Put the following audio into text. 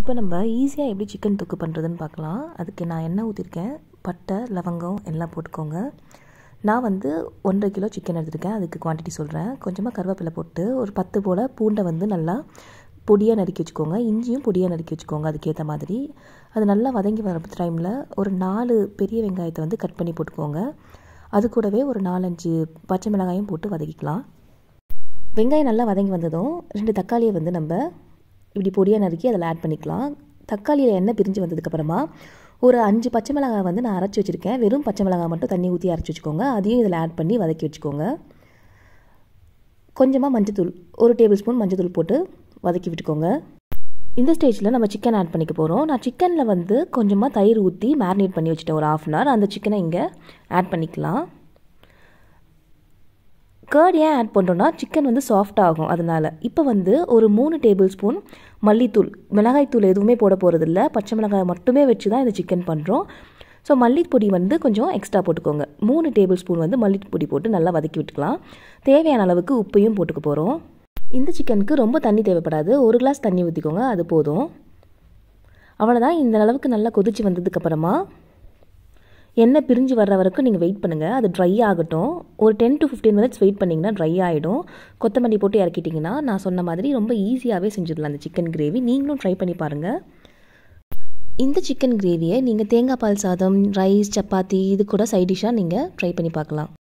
இப்போ நம்ம ஈஸியாக எப்படி சிக்கன் தொக்கு பண்ணுறதுன்னு பார்க்கலாம். அதுக்கு நான் எண்ணெய் ஊற்றிருக்கேன் பட்டை லவங்கம் எல்லாம் போட்டுக்கோங்க. நான் வந்து ஒன்றரை கிலோ சிக்கன் எடுத்துருக்கேன். அதுக்கு குவான்டிட்டி சொல்கிறேன் கொஞ்சமாக கருவேப்பிலை போட்டு ஒரு பத்து போல் பூண்டை வந்து நல்லா பொடியாக நறுக்கி வச்சுக்கோங்க. இஞ்சியும் பொடியாக நறுக்கி வச்சுக்கோங்க. அதுக்கேற்ற மாதிரி. அது நல்லா வதங்கி வர டைமில் ஒரு நாலு பெரிய வெங்காயத்தை வந்து கட் பண்ணி போட்டுக்கோங்க. அது கூடவே ஒரு நாலஞ்சு பச்சை மிளகாயும் போட்டு வதக்கிக்கலாம். வெங்காயம் நல்லா வதங்கி வந்ததும் ரெண்டு தக்காளியை வந்து நம்ம இப்படி பொடியாக நறுக்கி அதில் ஆட் பண்ணிக்கலாம். தக்காளியில் எண்ணெய் பிரிஞ்சு வந்ததுக்கப்புறமா ஒரு அஞ்சு பச்சை மிளகாய் வந்து நான் அரைச்சி வச்சுருக்கேன். வெறும் பச்சை மிளகாய் மட்டும் தண்ணி ஊற்றி அரைச்சி வச்சுக்கோங்க. அதையும் இதில் ஆட் பண்ணி வதக்கி வச்சுக்கோங்க. கொஞ்சமாக மஞ்சத்தூள் ஒரு டேபிள் ஸ்பூன் மஞ்சத்தூள் போட்டு வதக்கி விட்டுக்கோங்க. இந்த ஸ்டேஜில் நம்ம சிக்கன் ஆட் பண்ணிக்க போகிறோம் நான் சிக்கனில் வந்து கொஞ்சமாக தயிர் ஊற்றி மேரினேட் பண்ணி வச்சுட்டேன் ஒரு ஆஃப் அன் ஹவர் அந்த சிக்கனை இங்கே ஆட் பண்ணிக்கலாம். கேர்ட் ஏன் ஆட் பண்ணுறோன்னா சிக்கன் வந்து சாஃப்ட் ஆகும் அதனால். இப்போ வந்து ஒரு மூணு டேபிள் ஸ்பூன் மல்லித்தூள் மிளகாய்த்தூள் எதுவுமே போட போகிறதில்ல பச்சை மிளகாய் மட்டுமே வச்சு தான் இந்த சிக்கன் பண்ணுறோம் ஸோ மல்லிப்பொடி வந்து கொஞ்சம் எக்ஸ்ட்ரா போட்டுக்கோங்க. மூணு டேபிள் ஸ்பூன் வந்து மல்லிப்பொடி போட்டு நல்லா வதக்கி விட்டுக்கலாம். தேவையான அளவுக்கு உப்பையும் போட்டுக்க போகிறோம் இந்த சிக்கனுக்கு ரொம்ப தண்ணி தேவைப்படாது. ஒரு கிளாஸ் தண்ணி ஊற்றிக்கோங்க அது போதும். அவ்வளோதான் இந்த அளவுக்கு நல்லா கொதிச்சு வந்ததுக்கப்புறமா எண்ணெய் பிரிஞ்சு வர்ற வரைக்கும் நீங்கள் வெயிட் பண்ணுங்கள் அது ட்ரை ஆகட்டும். ஒரு ten to fifteen minutes wait பண்ணிங்கன்னா ட்ரை ஆகிடும் கொத்தமல்லி போட்டு இறக்கிட்டிங்கன்னா நான் சொன்ன மாதிரி ரொம்ப ஈஸியாகவே செஞ்சிடலாம் அந்த சிக்கன் கிரேவி நீங்களும் ட்ரை பண்ணி பாருங்கள் இந்த சிக்கன் கிரேவியை நீங்கள் தேங்காய் பால் சாதம் ரைஸ் சப்பாத்தி இது கூட சைட் டிஷ்ஷாக நீங்கள் ட்ரை பண்ணி பார்க்கலாம்.